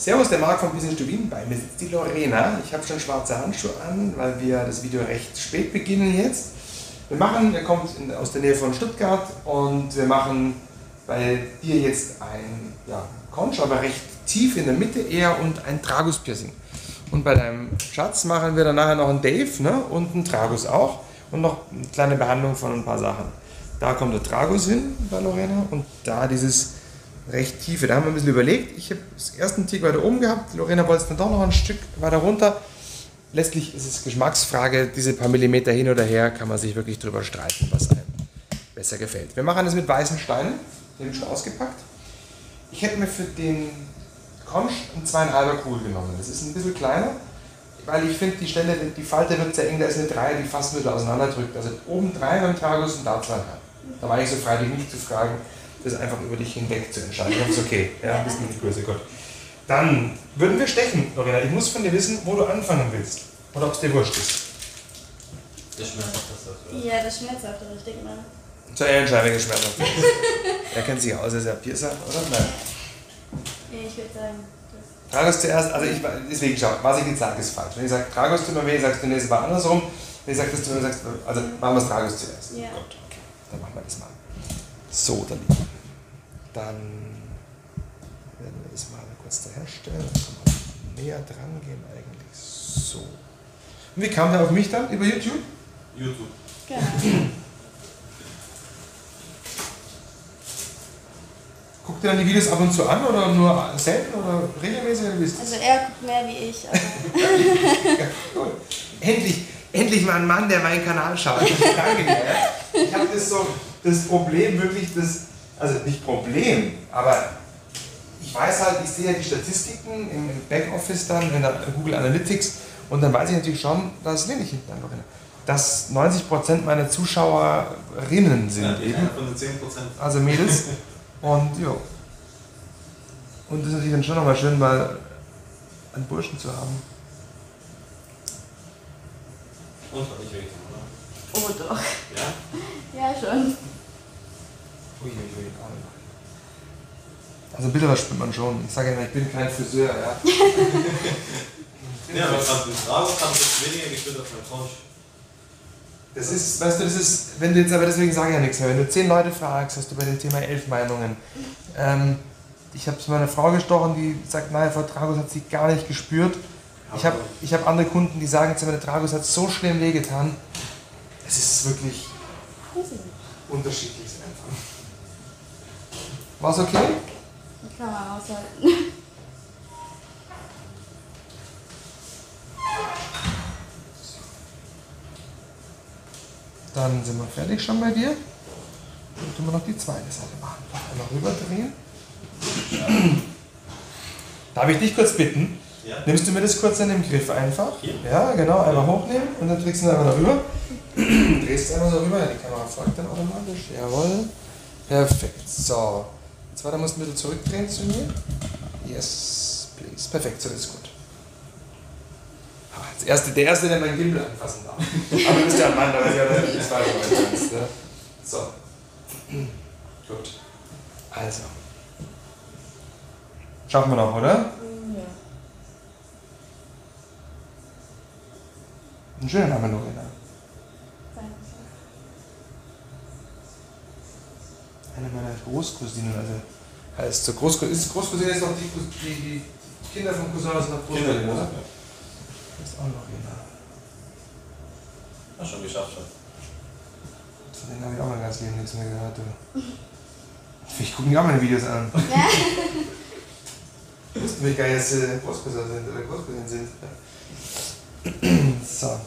Servus, der Marc von Business to Wien. Bei mir sitzt die Lorena. Ich habe schon schwarze Handschuhe an, weil wir das Video recht spät beginnen jetzt. Wir machen, er kommt in, aus der Nähe von Stuttgart und wir machen bei dir jetzt ein ja, Conch, aber recht tief in der Mitte eher und ein Tragus-Piercing. Und bei deinem Schatz machen wir dann nachher noch einen Dave ne? und einen Tragus auch und noch eine kleine Behandlung von ein paar Sachen. Da kommt der Tragus hin bei Lorena und da dieses recht tiefe. Da haben wir ein bisschen überlegt. Ich habe das erste Tick weiter oben gehabt. Lorena wollte es dann doch noch ein Stück weiter runter. Letztlich ist es Geschmacksfrage. Diese paar Millimeter hin oder her kann man sich wirklich drüber streiten, was einem besser gefällt. Wir machen das mit weißen Steinen. Die habe ich schon ausgepackt. Ich hätte mir für den Conch einen zweieinhalber Kugel genommen. Das ist ein bisschen kleiner, weil ich finde, die Stelle, die Falte wird sehr eng. Da ist eine Dreier, die fast ein bisschen auseinander Also oben drei beim Tragus und da zweieinhalb. Da war ich so frei, dich nicht zu fragen, das einfach über dich hinweg zu entscheiden. Das ist okay. Ja, bist nicht böse, Gott. Dann würden wir stechen, Lorena. Ich muss von dir wissen, wo du anfangen willst. Oder ob es dir wurscht ist. Das schmerzhaft, oder? Ja, das schmerzhaft, richtig, mal. Zur Ehrenscheibe geschmerzhaft. er kennt sich aus, er ist ja Piercer, oder? Nein. Nee, ich würde sagen. Tragus zuerst, also ich, deswegen schau, was ich jetzt sage, ist falsch. Wenn ich sage, Tragus tut mir weh, sagst du, nee, es war andersrum. Wenn ich sage, das tut mir sagst also machen wir es Tragus zuerst. Ja. Gut, okay, dann machen wir das mal. So, dann, dann werden wir das mal kurz da herstellen. Dann kann man näher dran gehen eigentlich. So. Und wie kam der auf mich dann? Über YouTube? YouTube. Genau. Guckt ihr dann die Videos ab und zu an oder nur selten oder regelmäßig? Oder also er guckt mehr wie ich. ja, cool. Endlich, endlich mal ein Mann, der meinen Kanal schaut. Danke dir. Ich habe das so, das Problem wirklich, das, also nicht Problem, aber ich weiß halt, ich sehe ja die Statistiken im Backoffice dann, in der Google Analytics und dann weiß ich natürlich schon, das lehne ich hinten einfach hin dass 90% meiner Zuschauerinnen sind ja, eben. Von den 10%. Also Mädels. Und ja. Und das ist natürlich dann schon nochmal schön, mal einen Burschen zu haben. Und hat nicht wehgetan, oder? Oh doch. Ja? Ja, schon. Uiuiui, Also Bilder spürt man schon. Ich sage ja, ich bin kein Friseur, ja. ja, aber gerade mit Strauß haben es weniger gespürt als beim Conch. Das ist, weißt du, das ist, wenn du jetzt, aber deswegen sage ich ja nichts mehr, wenn du zehn Leute fragst, hast du bei dem Thema elf Meinungen. Ähm, ich habe es meiner Frau gestochen, die sagt, naja, Frau Tragus hat sie gar nicht gespürt. Ich habe ich hab andere Kunden, die sagen, meine Tragus hat so schlimm wehgetan. Es ist wirklich unterschiedlich einfach. War es okay? Kann man aushalten. Dann sind wir fertig schon bei dir. Dann tun wir noch die zweite Seite machen. Einmal rüberdrehen. Darf ich dich kurz bitten? Ja. Nimmst du mir das kurz an dem Griff einfach? Hier? Ja, genau. Einmal hochnehmen und dann trägst du es einfach darüber. Drehst es einmal so rüber. Ja, die Kamera folgt dann automatisch. Jawohl. Perfekt. So. Jetzt weiter musst du ein bisschen zurückdrehen zu mir. Yes, please. Perfekt, so ist gut. Das erste, der Erste, der mein Gimbal anfassen darf. Aber du bist ja ein Mann, da weiß ich du die zweite kannst. Ne? So. Gut. Also. Schaffen wir noch, oder? Ja. Ein schöner Name, Lorena. Danke. Eine meiner Großcousinen, also heißt so Großcousine. Ist Großcousine jetzt noch die, die, die Kinder vom Cousin aus nach Großcousine, oder? Das ist auch Lorena. Hast schon geschafft schon. Von denen habe ich auch mein ganzes Leben nichts mehr gehört. Du. Ich gucke mir auch meine Videos an. Ja. Wussten wir gar nicht, dass sie Großcousin sind oder Großcousin sind. So.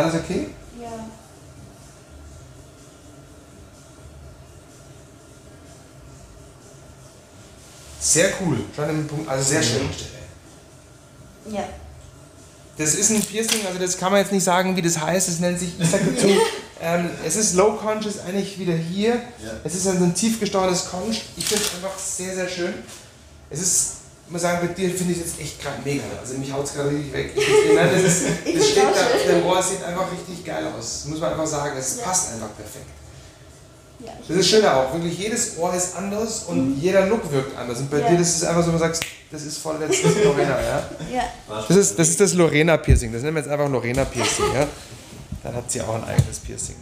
Alles okay? Ja. Sehr cool. Schon im Punkt, also sehr schön. Ja. Das ist ein Piercing, also das kann man jetzt nicht sagen, wie das heißt. Es nennt sich, ich sag dazu, ähm, es ist Low Conch, ist eigentlich wieder hier. Ja. Es ist ein tief gestochenes Conch. Ich finde es einfach sehr, sehr schön. Es ist, muss sagen, bei dir finde ich es jetzt echt gerade mega. Also mich haut es gerade richtig weg. Nein, das, ist, das steht da dem Rohr, sieht einfach richtig geil aus. Das muss man einfach sagen, es Ja. passt einfach perfekt. Ja, Das ist schön auch. Wirklich jedes Ohr ist anders und jeder Look wirkt anders. Und bei Ja. dir, das ist einfach so, du sagst, das ist voll letztes Lorena, ja. Ja, Das ist, das ist das Lorena Piercing. Das nennen wir jetzt einfach Lorena Piercing, ja. Dann hat sie auch ein eigenes Piercing.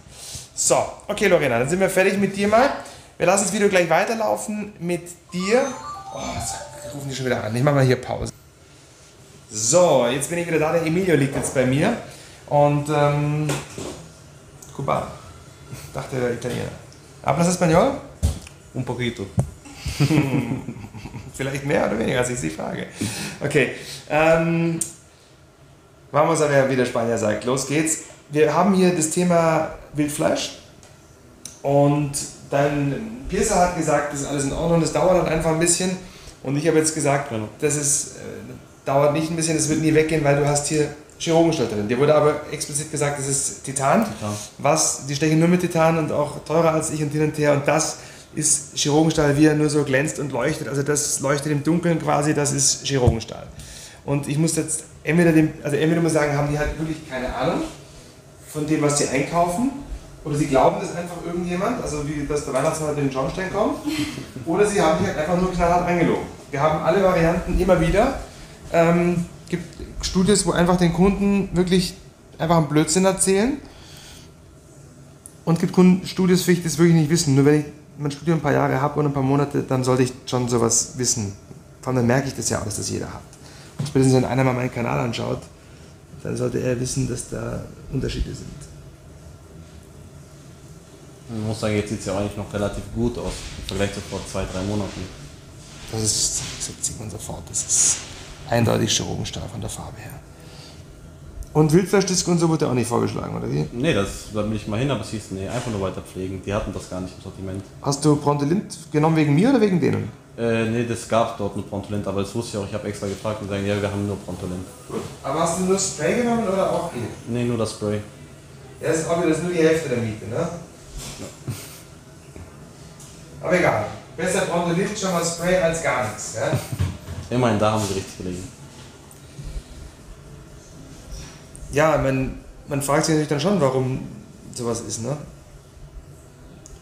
So, okay Lorena, dann sind wir fertig mit dir mal. Wir lassen das Video gleich weiterlaufen mit dir. Oh, jetzt rufen die schon wieder an. Ich mache mal hier Pause. So, jetzt bin ich wieder da. Der Emilio liegt jetzt bei mir. Und, ähm, Kuban. Dachte der Italiener. Hablas Español? Un poquito. Vielleicht mehr oder weniger, das ist die Frage. Okay, ähm, vamos a ver, wie der Spanier sagt. Los geht's. Wir haben hier das Thema Wildfleisch und dein Piercer hat gesagt, das ist alles in Ordnung, das dauert halt einfach ein bisschen und ich habe jetzt gesagt, Genau. das ist, äh, dauert nicht ein bisschen, das wird nie weggehen, weil du hast hier Chirurgenstahl drin. Dir wurde aber explizit gesagt, das ist Titan. Titan. Was, die stechen nur mit Titan und auch teurer als ich und hin und her. Und das ist Chirurgenstahl, wie er nur so glänzt und leuchtet. Also das leuchtet im Dunkeln quasi, das ist Chirurgenstahl. Und ich muss jetzt entweder dem, also entweder muss sagen, haben die halt wirklich keine Ahnung von dem, was sie einkaufen. Oder sie glauben das einfach irgendjemand, also wie dass der Weihnachtsmann mit dem Schornstein kommt. Oder sie haben dich halt einfach nur knallhart angelogen. Wir haben alle Varianten immer wieder. Ähm, gibt Studien, wo einfach den Kunden wirklich einfach einen Blödsinn erzählen. Und gibt Kunden, Studios, will ich das wirklich nicht wissen. Nur wenn ich mein Studium ein paar Jahre habe und ein paar Monate, dann sollte ich schon sowas wissen. Vor allem dann merke ich das ja auch, dass das jeder hat. Und spätestens wenn einer mal meinen Kanal anschaut, dann sollte er wissen, dass da Unterschiede sind. Ich muss sagen, jetzt sieht es ja eigentlich noch relativ gut aus im Vergleich zu vor zwei, drei Monaten. Das ist, das sieht man sofort. Das ist eindeutig Chirurgenstahl von der Farbe her. Und Wildfleischdisco und so wurde auch nicht vorgeschlagen, oder wie? Nee, das, da bin ich mal hin, aber es hieß, nee, einfach nur weiter pflegen. Die hatten das gar nicht im Sortiment. Hast du Brontolint genommen wegen mir oder wegen denen? Äh, nee, das gab dort nur Prontolint, aber das wusste ich auch. Ich habe extra gefragt und sagen, ja, wir haben nur Prontolint. Aber hast du nur Spray genommen oder auch E? Nee, nur das Spray. Ja, das ist auch wieder das ist nur die Hälfte der Miete, ne? Aber egal. Besser Brontolint schon mal Spray als gar nichts, ja? Immerhin, da haben sie richtig gelegen. Ja, man, man fragt sich natürlich dann schon, warum sowas ist, ne?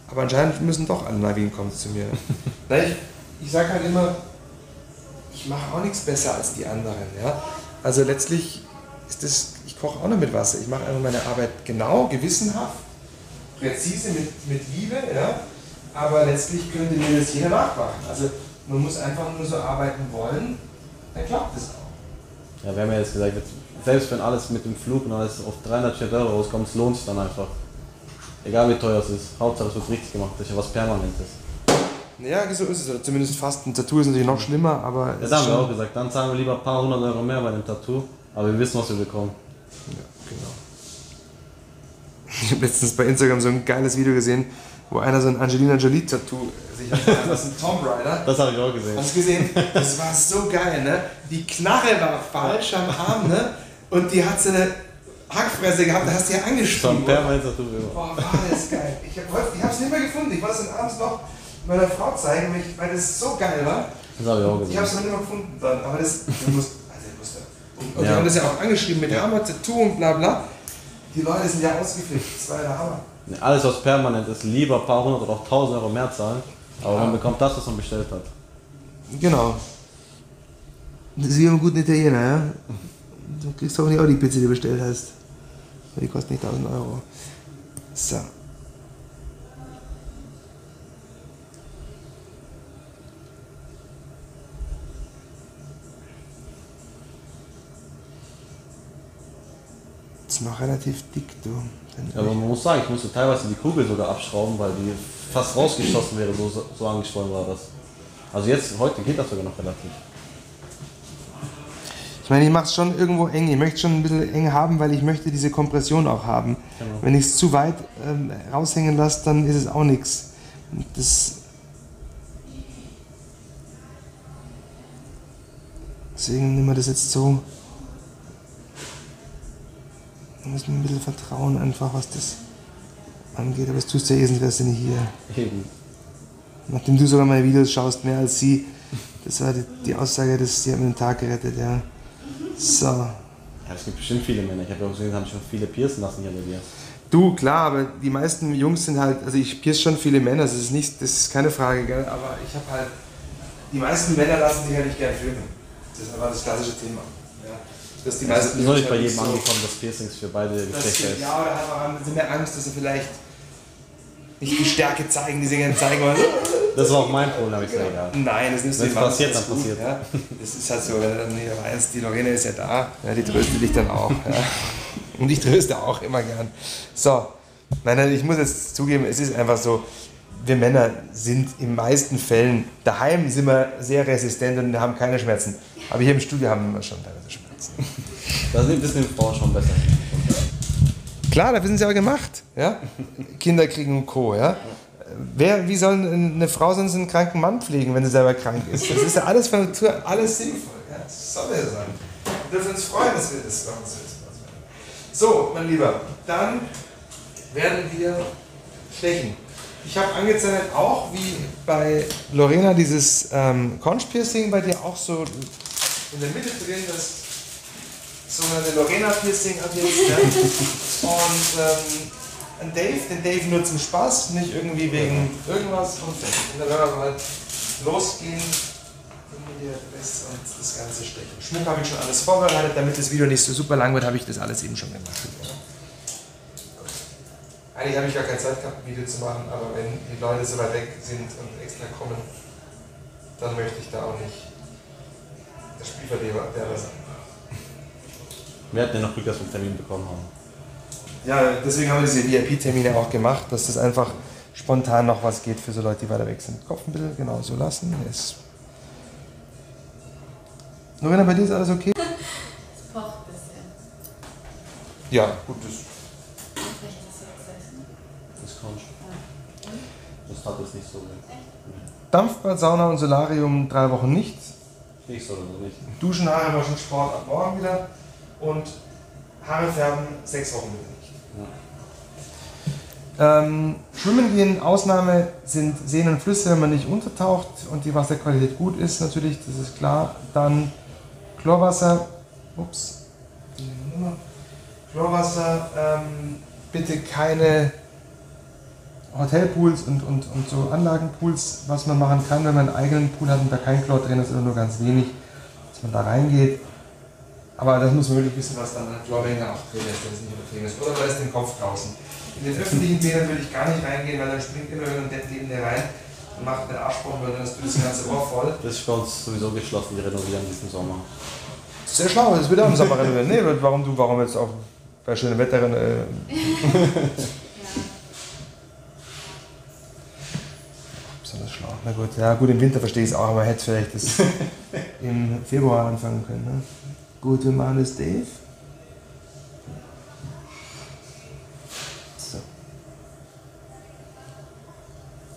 Aber anscheinend müssen doch alle Navin kommen zu mir. Na, ich, ich sage halt immer, ich mache auch nichts besser als die anderen, ja? Also letztlich ist das, ich koche auch nur mit Wasser. Ich mache einfach meine Arbeit genau, gewissenhaft, präzise, mit, mit Liebe, ja? Aber letztlich könnte mir das jeder nachmachen. Also man muss einfach nur so arbeiten wollen, dann klappt es auch. Ja, wir haben ja jetzt gesagt, selbst wenn alles mit dem Flug und alles auf 300 Euro rauskommt, es lohnt sich dann einfach. Egal wie teuer es ist. Hauptsache es wird richtig gemacht, das ist ja was Permanentes. Ja, so ist es. Oder zumindest fast. Ein Tattoo ist natürlich noch schlimmer, aber. es Das haben wir auch gesagt, dann zahlen wir lieber ein paar hundert Euro mehr bei dem Tattoo, aber wir wissen, was wir bekommen. Ja, genau. Ich habe letztens bei Instagram so ein geiles Video gesehen, wo einer so ein Angelina Jolie-Tattoo sich hat. Das ist ein Tomb Raider. Das habe ich auch gesehen. Hast du gesehen? Das war so geil, ne? Die Knarre war falsch am Arm, ne? Und die hat so eine Hackfresse gehabt, da hast du ja angeschrieben. permanent Tattoo immer. Boah, war das geil. Ich habe es nicht mehr gefunden. Ich wollte es abends noch meiner Frau zeigen, weil das so geil war. Das habe ich auch Ich habe es gesehen. noch nicht mal gefunden dann, aber das du musst, also ich musste. Und, und die Ja. haben das ja auch angeschrieben mit Hammer, Tattoo und bla bla. Die Leute sind ja ausgeflippt, das war ja der Hammer. Nee, Alles, was permanent ist, lieber ein paar hundert oder auch tausend Euro mehr zahlen, aber Ja. man bekommt das, was man bestellt hat. Genau. Das ist wie im guten Italiener, ja? Du kriegst auch nicht auch die Pizza, die du bestellt hast. Die kostet nicht 1000 Euro. So. Ist noch relativ dick, du. Dann- Aber man muss sagen, ich musste teilweise die Kugel sogar abschrauben, weil die fast rausgeschossen wäre, so, so angeschwollen war das. Also jetzt, heute geht das sogar noch relativ. Ich meine, ich mache es schon irgendwo eng. Ich möchte schon ein bisschen eng haben, weil ich möchte diese Kompression auch haben. Genau. Wenn ich es zu weit ähm, raushängen lasse, dann ist es auch nichts. Das Deswegen nehmen wir das jetzt so. Müssen wir ein bisschen vertrauen, einfach was das angeht. Aber das tust du ja eh, sonst wärst du nicht hier. Eben. Nachdem du sogar meine Videos schaust, mehr als sie. Das war die, die Aussage, dass sie haben den Tag gerettet, ja. So. Ja, es gibt bestimmt viele Männer. Ich habe auch gesehen, haben schon viele piercen lassen hier bei dir. Du, klar, aber die meisten Jungs sind halt, also ich pierce schon viele Männer, das ist nicht, das ist keine Frage, gell? aber ich habe halt, die meisten Männer lassen sich ja nicht gerne filmen. Das ist einfach das klassische Thema. Ja. Dass die Es meisten ist noch nicht bei halt jedem so- angekommen, dass Piercings für beide Geschlechter ist. ja, oder einfach haben sie mehr Angst, dass sie vielleicht nicht die Stärke zeigen, die sie gerne zeigen wollen. Das war auch mein Problem, habe ich gesagt, egal. Nein, das nimmst du Mann, passiert, das ist dann gut, passiert. Ja. Das ist halt so, wenn du dann hier weißt, die Lorena ist ja da, ja, die tröstet dich dann auch. Ja. Und ich tröste auch immer gern. So, nein, nein, ich muss jetzt zugeben, es ist einfach so, wir Männer sind in meisten Fällen, daheim sind wir sehr resistent und haben keine Schmerzen. Aber hier im Studio haben wir schon teilweise Schmerzen. Da sind wissen die Frauen schon besser. Klar, da wissen sie auch gemacht. Ja? Kinder kriegen und Co. Ja? Wer, wie soll eine Frau sonst einen kranken Mann pflegen, wenn sie selber krank ist? Das ist ja alles von Natur, alles sinnvoll. Ja? Das soll ja sein. Wir dürfen uns freuen, dass wir das ist. So, mein Lieber, dann werden wir stechen. Ich habe angezeichnet auch, wie bei Lorena, dieses ähm, Conch-Piercing bei dir auch so in der Mitte drin, das sogenannte Lorena-Piercing hat jetzt. Ja. Und ähm, Dave, den Dave nur zum Spaß, nicht irgendwie wegen irgendwas. Und dann werden wir mal losgehen in die Rest und das Ganze stechen. Schmuck habe ich schon alles vorbereitet, damit das Video nicht so super lang wird, habe ich das alles eben schon gemacht. Ja. Eigentlich habe ich gar keine Zeit gehabt, ein Video zu machen, aber wenn die Leute so weit weg sind und extra kommen, dann möchte ich da auch nicht der Spielverderber der sein. Wir hatten ja noch Glück, dass wir einen Termin bekommen haben. Ja, deswegen haben wir diese VIP-Termine auch gemacht, dass das einfach spontan noch was geht für so Leute, die weiter weg sind. Kopf ein bisschen genau so lassen. Yes. Lorena, bei dir ist alles okay? Es pocht ein bisschen. Ja, gut. Das Welches ist jetzt essen? Das kommt Tat es nicht so. Dampfbad, Sauna und Solarium drei Wochen nicht. Nicht so oder so nicht. Duschen, Haare waschen, Sport ab morgen wieder. Und Haare färben sechs Wochen wieder nicht. Ähm, Schwimmen gehen, Ausnahme sind Seen und Flüsse, wenn man nicht untertaucht und die Wasserqualität gut ist, natürlich, das ist klar. Dann Chlorwasser, ups. Chlorwasser, ähm, bitte keine Hotelpools und, und, und so Anlagenpools, was man machen kann, wenn man einen eigenen Pool hat und da kein Chlor drin ist oder nur ganz wenig, dass man da reingeht. Aber das muss man wirklich wissen, was dann an Chlormenge auch drin ist, wenn es nicht übertrieben ist. Oder man lässt den Kopf draußen. In den öffentlichen Bädern würde ich gar nicht reingehen, weil dann springt immer irgendein neben dir rein und macht einen Arschbomben, weil dann du das ganze Ohr voll. Das ist bei uns sowieso geschlossen, die renovieren diesen Sommer. Sehr schlau, das wird auch im Sommer renovieren. Nee, warum du, warum jetzt auch bei schönem Wetter äh, besonders schlau. Na gut, ja gut, im Winter verstehe ich es auch, aber hätte vielleicht das im Februar anfangen können. Ne? Gut, wir machen das, Dave. So.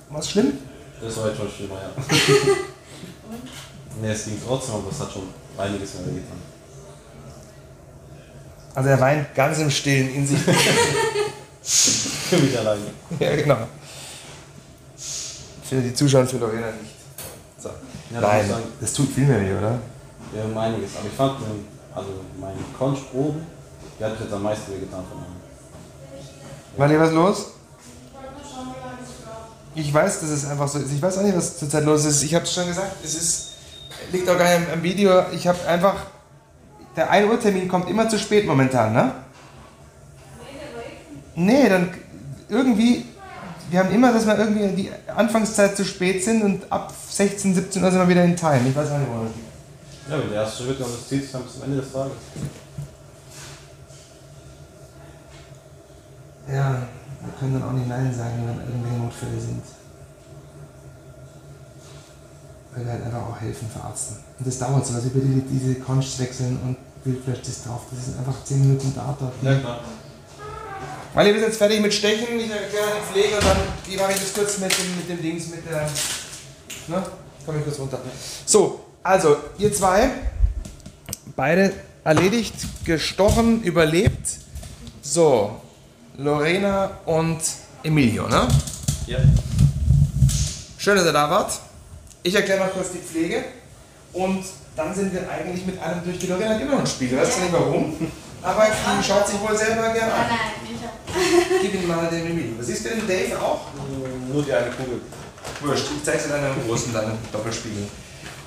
Was schlimm? Das war jetzt schon schlimmer, ja. ne, es ging trotzdem, aber es hat schon einiges mehr getan. Also er weint ganz im Stillen in sich. Für mich alleine. ja, genau. Für die Zuschauer und für Lorena nicht. So. Ja, Nein, sagen, das tut viel mehr weh, oder? wir haben einiges. Aber ich fand, also mein Conch-Proben, die hat jetzt am meisten wehgetan von allen. Marlene, was ist los? Ich weiß, dass es einfach so ist. Ich weiß auch nicht, was zurzeit los ist. Ich habe es schon gesagt, es ist, liegt auch gar nicht am, am Video. Ich habe einfach, der 1 Uhr Termin kommt immer zu spät momentan, ne? Nee, dann irgendwie, wir haben immer, dass wir irgendwie die Anfangszeit zu spät sind und ab 16, 17 Uhr sind wir wieder in Time. Ich weiß auch nicht, liegt. Ja, wenn der erste Schritt und das zieht sich dann bis zum Ende des Tages. Ja, wir können dann auch nicht Nein sagen, wenn irgendwelche Notfälle sind. Weil wir halt einfach auch helfen, verarzten. Und das dauert so, also bitte die- diese Conchs wechseln und Bildflash das drauf. Das ist einfach 10 Minuten da dort. klar. Weil ihr bist jetzt fertig mit Stechen, ich erkläre die Pflege und dann mache ich das kurz mit dem, mit dem Dings, mit der. Ne? Komm ich kurz runter. So, also, ihr zwei, beide erledigt, gestochen, überlebt. So, Lorena und Emilio, ne? Ja. Schön, dass ihr da wart. Ich erkläre mal kurz die Pflege und dann sind wir eigentlich mit allem durch. Die Lorena hat immer noch ein Spiel, weißt du nicht warum? Aber die schaut sich wohl selber gerne Nein, an. nein, ich hab Gib ihm mal den. Was siehst du denn, Dave, auch? Nur die eine Kugel. Wurscht, ich zeige es in einem großen dann Doppelspiegel.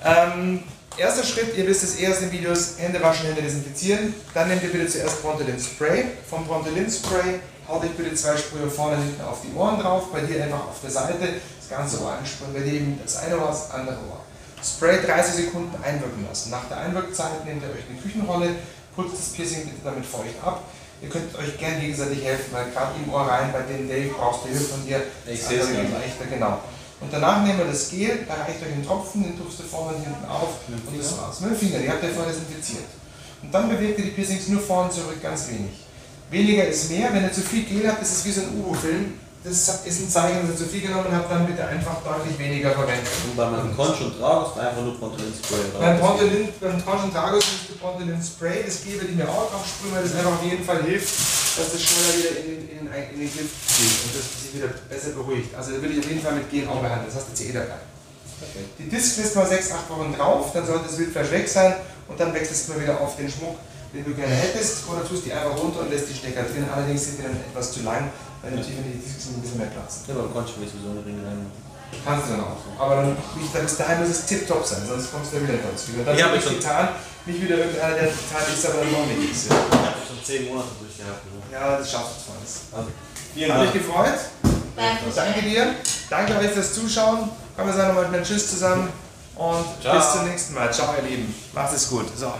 Ähm, erster Schritt, ihr wisst es eher aus den Videos, Hände waschen, Hände desinfizieren. Dann nehmt ihr bitte zuerst Brontolin Spray. Vom Brontolin Spray haut euch bitte zwei Sprühe vorne und hinten auf die Ohren drauf. Bei dir einfach auf der Seite das ganze Ohr ansprühen. Bei dir eben das eine Ohr, das andere Ohr. Spray 30 Sekunden einwirken lassen. Nach der Einwirkzeit nehmt ihr euch eine Küchenrolle, putzt das Piercing bitte damit feucht ab. Ihr könnt euch gerne gegenseitig helfen, weil gerade im Ohr rein, bei den Dave brauchst du Hilfe von dir. Ich sehe es leichter, genau. Und danach nehmen wir das Gel, da reicht euch ein Tropfen, den tupfst du vorne und hinten auf dem und das war's. Mit dem Finger, die habt ihr vorher desinfiziert. Und dann bewegt ihr die Piercings nur vorne und zurück, ganz wenig. Weniger ist mehr, wenn ihr zu viel Gel habt, ist es wie so ein Uhu-Film. Das ist ein Zeichen, dass ihr zu viel genommen habt, dann bitte einfach deutlich weniger verwenden. Und bei meinem Conch und Dragos einfach nur Kontrollen Spray. Beim Pontolin, beim Conch und Dragos ist der Pontolin Spray, das gebe ich mir auch drauf sprühen, weil das einfach auf jeden Fall hilft, dass das schneller wieder in den, in in den Griff geht und das sich wieder besser beruhigt. Also da würde ich auf jeden Fall mit Gel auch behandeln, das hast du jetzt eh dabei. Die Disc lässt mal 6, 8 Wochen drauf, dann sollte das Wildfleisch weg sein und dann wechselst du mal wieder auf den Schmuck, den du gerne hättest, oder tust die einfach runter und lässt die Stecker drin. Allerdings sind die dann etwas zu lang, weil natürlich, wenn die Discs ein bisschen mehr Platz Ja, beim Conch will ich sowieso eine Ringe rein. Kannst du dann auch so. Aber dann, ich, dann bis dahin muss es tipptopp sein, sonst kommst du wieder nicht ins Wieder. Dann Ja, habe aber ich schon- getan, nicht wieder irgendeiner, der total ist, aber noch nicht ist. Ja, Ich habe schon 10 Monate durchgehabt. Also. ja das schaffst du alles. Also, vielen Hat mich Dank. gefreut. Danke. Danke dir. Danke euch fürs Zuschauen. Kommen wir sagen nochmal einen Tschüss zusammen. Und Ciao. bis zum nächsten Mal. Ciao, ihr Lieben. Macht es gut. So.